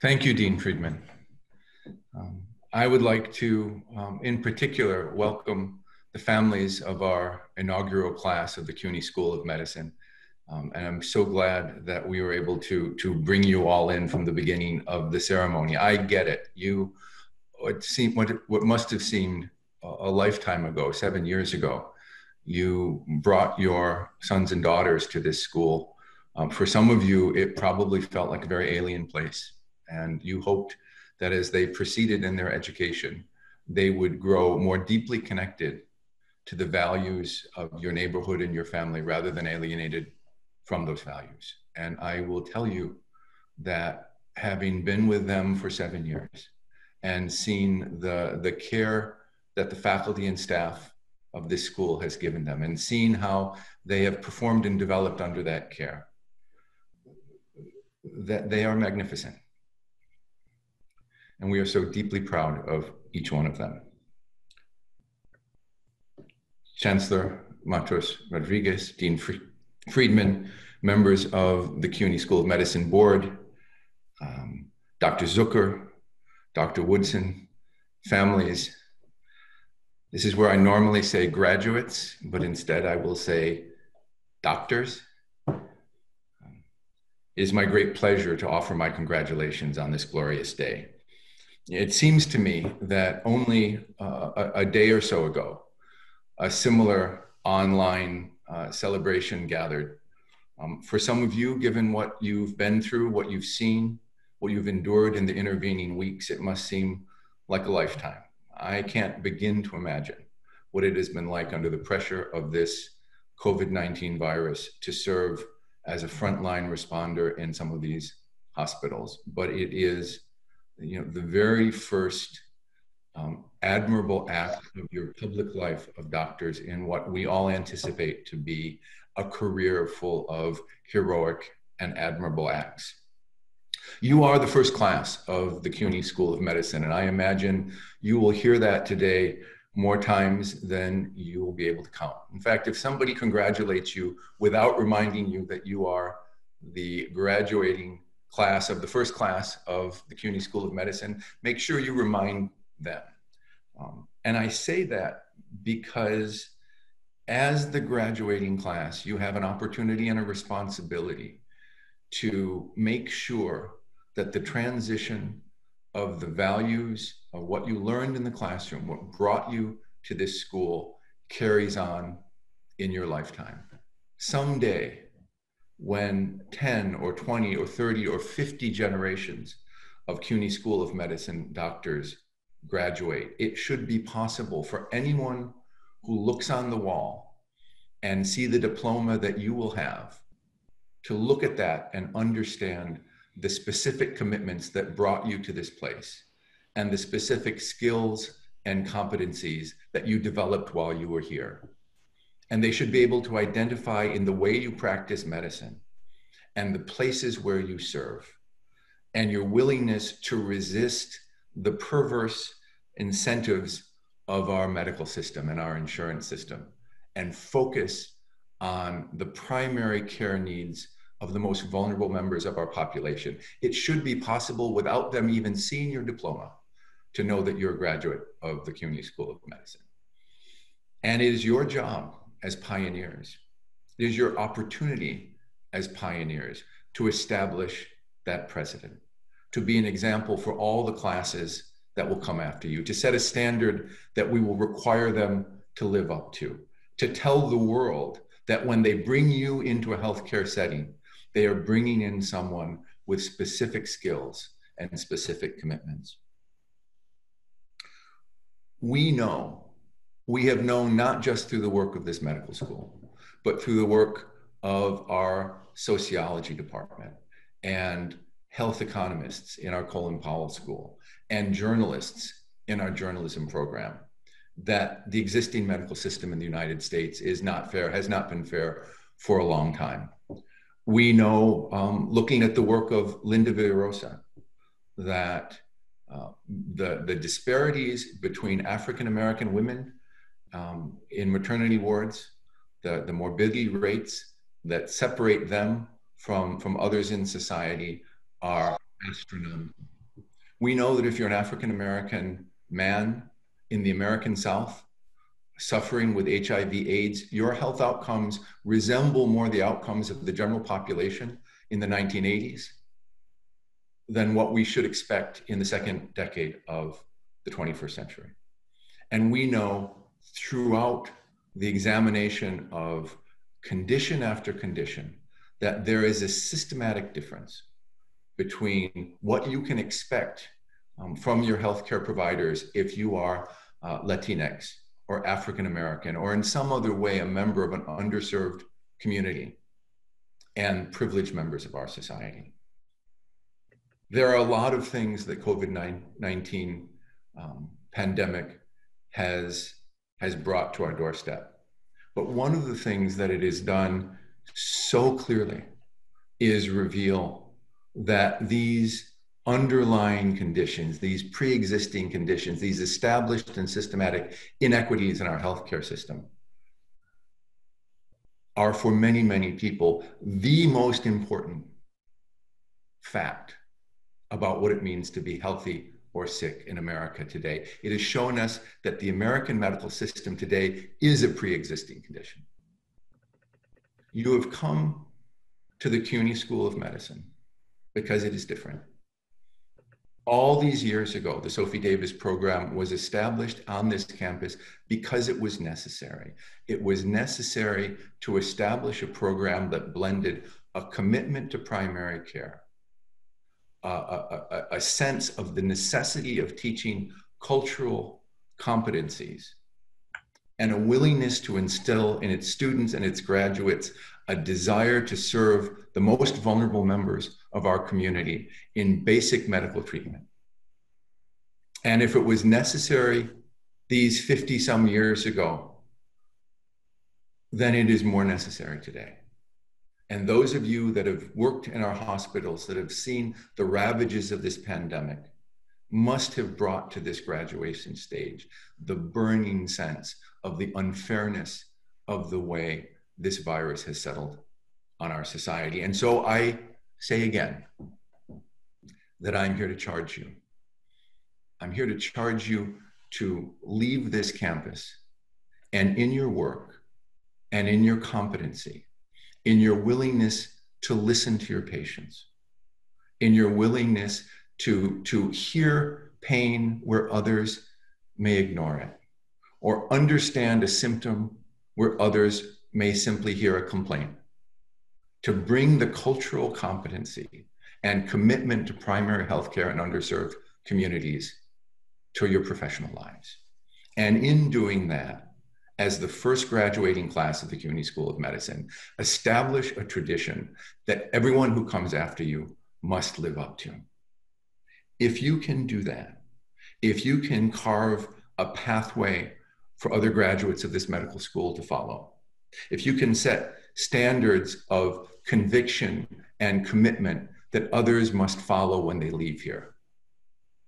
Thank you, Dean Friedman. Um, I would like to, um, in particular, welcome the families of our inaugural class of the CUNY School of Medicine. Um, and I'm so glad that we were able to, to bring you all in from the beginning of the ceremony. I get it. You, it seemed, what, what must have seemed a lifetime ago, seven years ago, you brought your sons and daughters to this school. Um, for some of you, it probably felt like a very alien place. And you hoped that as they proceeded in their education, they would grow more deeply connected to the values of your neighborhood and your family rather than alienated from those values. And I will tell you that having been with them for seven years and seen the, the care that the faculty and staff of this school has given them and seen how they have performed and developed under that care, that they are magnificent. And we are so deeply proud of each one of them. Chancellor Matos Rodriguez, Dean Friedman, members of the CUNY School of Medicine Board, um, Dr. Zucker, Dr. Woodson, families. This is where I normally say graduates, but instead I will say doctors. It is my great pleasure to offer my congratulations on this glorious day. It seems to me that only uh, a, a, day or so ago, a similar online uh, celebration gathered. Um, for some of you, given what you've been through, what you've seen, what you've endured in the intervening weeks, it must seem like a lifetime. I can't begin to imagine what it has been like under the pressure of this COVID 19 virus to serve as a frontline responder in some of these hospitals. But it is you know, the very first um, admirable act of your public life of doctors in what we all anticipate to be a career full of heroic and admirable acts. You are the first class of the CUNY School of Medicine, and I imagine you will hear that today more times than you will be able to count. In fact, if somebody congratulates you without reminding you that you are the graduating class of the first class of the CUNY School of Medicine, make sure you remind them. Um, and I say that because as the graduating class, you have an opportunity and a responsibility to make sure that the transition of the values of what you learned in the classroom, what brought you to this school, carries on in your lifetime. Someday, when 10 or 20 or 30 or 50 generations of CUNY School of Medicine doctors graduate. It should be possible for anyone who looks on the wall and see the diploma that you will have to look at that and understand the specific commitments that brought you to this place and the specific skills and competencies that you developed while you were here and they should be able to identify in the way you practice medicine and the places where you serve and your willingness to resist the perverse incentives of our medical system and our insurance system and focus on the primary care needs of the most vulnerable members of our population. It should be possible without them even seeing your diploma to know that you're a graduate of the CUNY School of Medicine. And it is your job as pioneers. It is your opportunity as pioneers to establish that precedent, to be an example for all the classes that will come after you, to set a standard that we will require them to live up to, to tell the world that when they bring you into a healthcare setting, they are bringing in someone with specific skills and specific commitments. We know we have known not just through the work of this medical school, but through the work of our sociology department and health economists in our Colin Powell School and journalists in our journalism program that the existing medical system in the United States is not fair, has not been fair for a long time. We know, um, looking at the work of Linda Villarosa, that uh, the, the disparities between African American women um, in maternity wards, the, the morbidity rates that separate them from, from others in society are astronomical. We know that if you're an African American man in the American South suffering with HIV AIDS, your health outcomes resemble more the outcomes of the general population in the 1980s than what we should expect in the second decade of the 21st century. And we know throughout the examination of condition after condition that there is a systematic difference between what you can expect um, from your healthcare providers if you are uh, Latinx or African American or in some other way a member of an underserved community and privileged members of our society. There are a lot of things that COVID 19 um, pandemic has, has brought to our doorstep. But one of the things that it has done so clearly is reveal that these underlying conditions, these pre existing conditions, these established and systematic inequities in our healthcare system are for many, many people the most important fact about what it means to be healthy or sick in America today. It has shown us that the American medical system today is a pre existing condition. You have come to the CUNY School of Medicine because it is different. All these years ago, the Sophie Davis program was established on this campus because it was necessary. It was necessary to establish a program that blended a commitment to primary care a, a, sense of the necessity of teaching cultural competencies and a willingness to instill in its students and its graduates a desire to serve the most vulnerable members of our community in basic medical treatment. And if it was necessary these 50 some years ago, then it is more necessary today. And those of you that have worked in our hospitals, that have seen the ravages of this pandemic, must have brought to this graduation stage the burning sense of the unfairness of the way this virus has settled on our society. And so I say again that I'm here to charge you. I'm here to charge you to leave this campus and in your work and in your competency in your willingness to listen to your patients, in your willingness to, to hear pain where others may ignore it, or understand a symptom where others may simply hear a complaint. To bring the cultural competency and commitment to primary healthcare and underserved communities to your professional lives. And in doing that, as the first graduating class of the CUNY School of Medicine, establish a tradition that everyone who comes after you must live up to. If you can do that, if you can carve a pathway for other graduates of this medical school to follow, if you can set standards of conviction and commitment that others must follow when they leave here,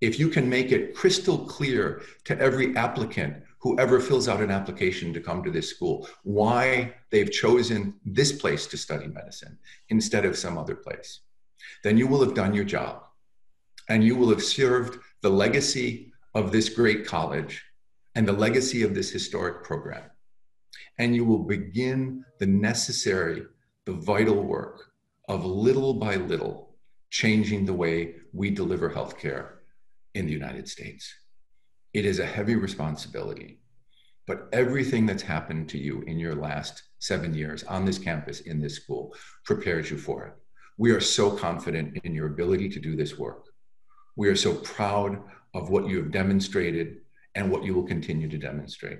if you can make it crystal clear to every applicant whoever fills out an application to come to this school why they've chosen this place to study medicine instead of some other place. Then you will have done your job and you will have served the legacy of this great college and the legacy of this historic program. And you will begin the necessary, the vital work of little by little changing the way we deliver healthcare in the United States. It is a heavy responsibility, but everything that's happened to you in your last seven years on this campus, in this school, prepares you for it. We are so confident in your ability to do this work. We are so proud of what you have demonstrated and what you will continue to demonstrate.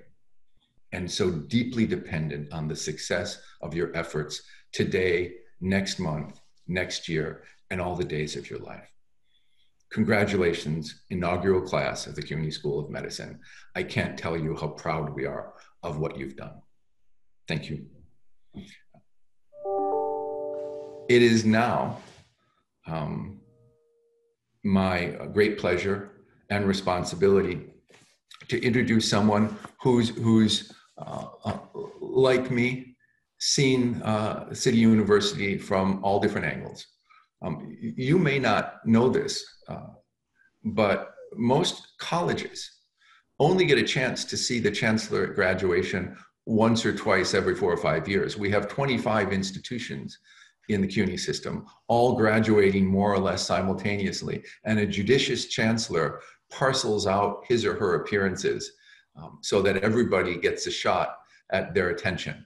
And so deeply dependent on the success of your efforts today, next month, next year, and all the days of your life. Congratulations, inaugural class of the CUNY School of Medicine. I can't tell you how proud we are of what you've done. Thank you. It is now um, my great pleasure and responsibility to introduce someone who's, who's uh, uh, like me, seen uh, City University from all different angles. Um, you may not know this, uh, but most colleges only get a chance to see the chancellor at graduation once or twice every four or five years. We have 25 institutions in the CUNY system, all graduating more or less simultaneously. And a judicious chancellor parcels out his or her appearances um, so that everybody gets a shot at their attention.